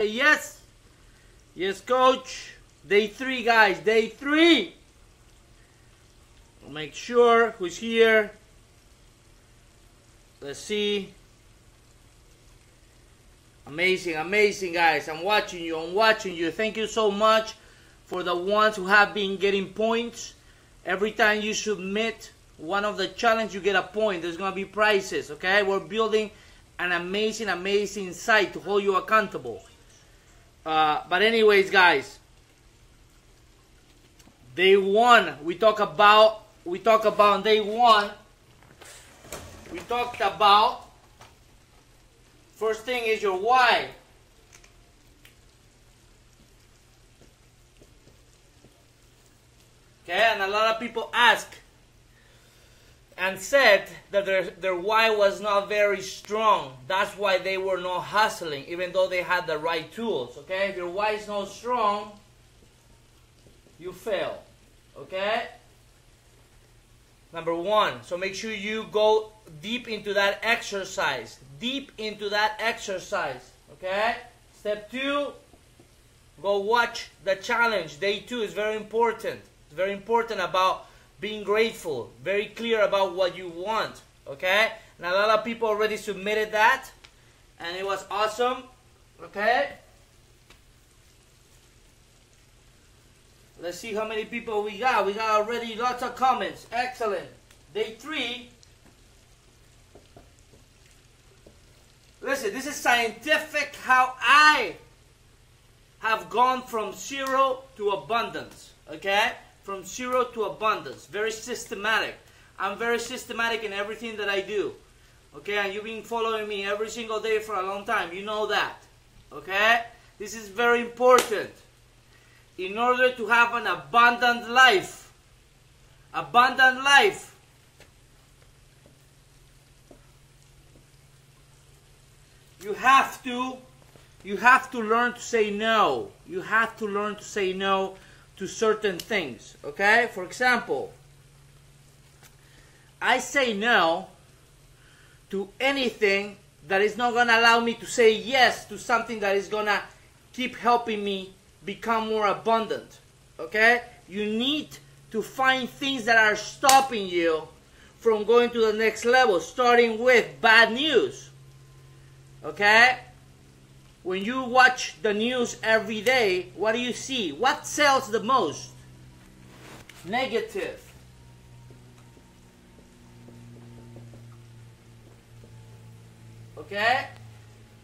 Yes. Yes, coach. Day three, guys. Day three. We'll Make sure who's here. Let's see. Amazing, amazing, guys. I'm watching you. I'm watching you. Thank you so much for the ones who have been getting points. Every time you submit one of the challenge, you get a point. There's going to be prizes, okay? We're building an amazing, amazing site to hold you accountable. Uh, but anyways, guys, day one, we talk about, we talk about day one, we talked about, first thing is your why. Okay, and a lot of people ask and said that their, their why was not very strong. That's why they were not hustling, even though they had the right tools. Okay, if your why is not strong, you fail. Okay? Number one, so make sure you go deep into that exercise. Deep into that exercise. Okay? Step two, go watch the challenge. Day two is very important. It's very important about being grateful, very clear about what you want. Okay? And a lot of people already submitted that, and it was awesome. Okay? Let's see how many people we got. We got already lots of comments. Excellent. Day three. Listen, this is scientific how I have gone from zero to abundance. Okay? From zero to abundance. Very systematic. I'm very systematic in everything that I do. Okay, and you've been following me every single day for a long time. You know that. Okay? This is very important. In order to have an abundant life, abundant life, you have to you have to learn to say no. You have to learn to say no to certain things. Okay? For example, I say no to anything that is not going to allow me to say yes to something that is going to keep helping me become more abundant. Okay? You need to find things that are stopping you from going to the next level, starting with bad news. Okay? When you watch the news every day, what do you see? What sells the most? Negative. Okay?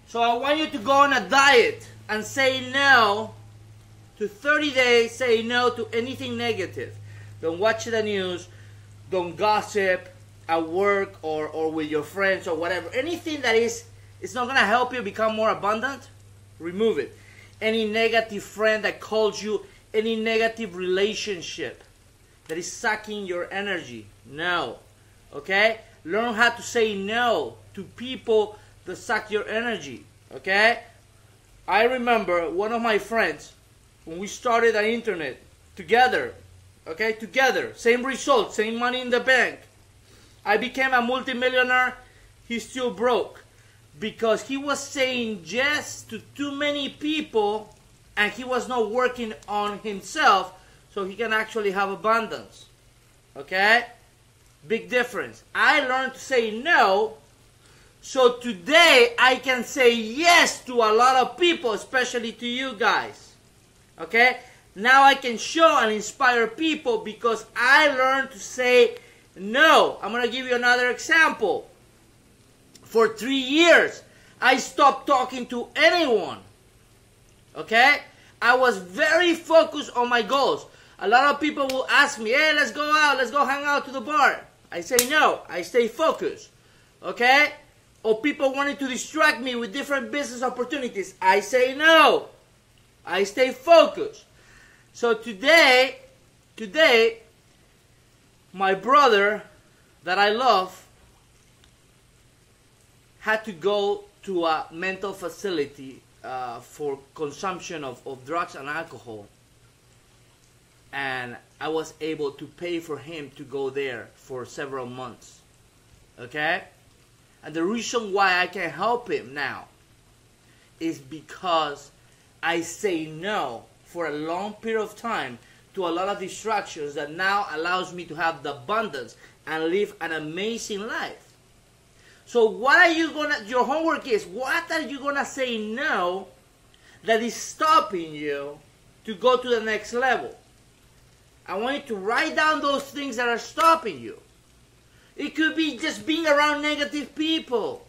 So I want you to go on a diet and say no to 30 days, say no to anything negative. Don't watch the news, don't gossip at work or, or with your friends or whatever. Anything that is it's not going to help you become more abundant, remove it. Any negative friend that calls you, any negative relationship that is sucking your energy, no. Okay? Learn how to say no to people that suck your energy. Okay? I remember one of my friends when we started the internet together. Okay, together, same result, same money in the bank. I became a multimillionaire. He's still broke because he was saying yes to too many people and he was not working on himself so he can actually have abundance. Okay? Big difference. I learned to say no so today I can say yes to a lot of people, especially to you guys. Okay? Now I can show and inspire people because I learned to say no. I'm going to give you another example for three years. I stopped talking to anyone. Okay? I was very focused on my goals. A lot of people will ask me, hey, let's go out, let's go hang out to the bar. I say no, I stay focused. Okay? Or people wanting to distract me with different business opportunities. I say no. I stay focused. So today, today, my brother that I love had to go to a mental facility uh, for consumption of, of drugs and alcohol. And I was able to pay for him to go there for several months. Okay? And the reason why I can help him now is because I say no for a long period of time to a lot of distractions that now allows me to have the abundance and live an amazing life. So what are you gonna your homework is what are you gonna say no that is stopping you to go to the next level? I want you to write down those things that are stopping you. It could be just being around negative people.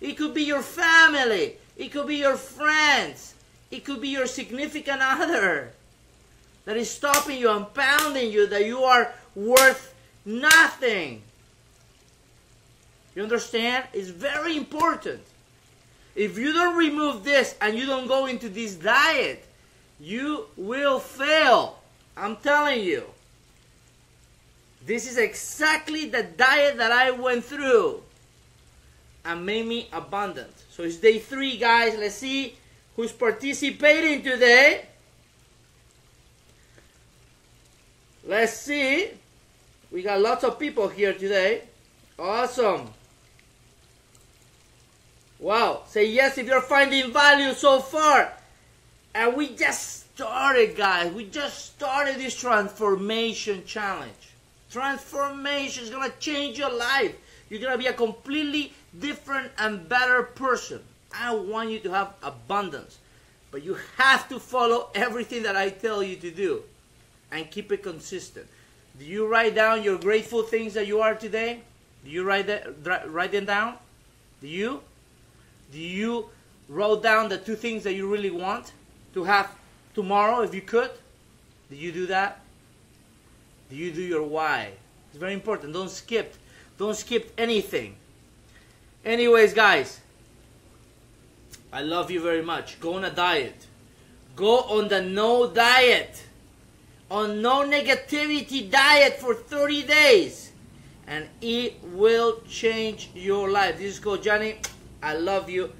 It could be your family. It could be your friends. It could be your significant other that is stopping you and pounding you that you are worth nothing. You understand? It's very important. If you don't remove this and you don't go into this diet, you will fail. I'm telling you. This is exactly the diet that I went through and made me abundant. So it's day three, guys. Let's see who's participating today. Let's see. We got lots of people here today. Awesome. Wow. Say yes if you're finding value so far. And we just started, guys. We just started this transformation challenge. Transformation is going to change your life. You're going to be a completely different and better person. I want you to have abundance. But you have to follow everything that I tell you to do and keep it consistent. Do you write down your grateful things that you are today? Do you write that write them down? Do you? Do you wrote down the two things that you really want to have tomorrow if you could? Do you do that? Do you do your why? It's very important. Don't skip. Don't skip anything. Anyways, guys, I love you very much. Go on a diet. Go on the no diet. On no negativity diet for 30 days. And it will change your life. This is Giani. I love you.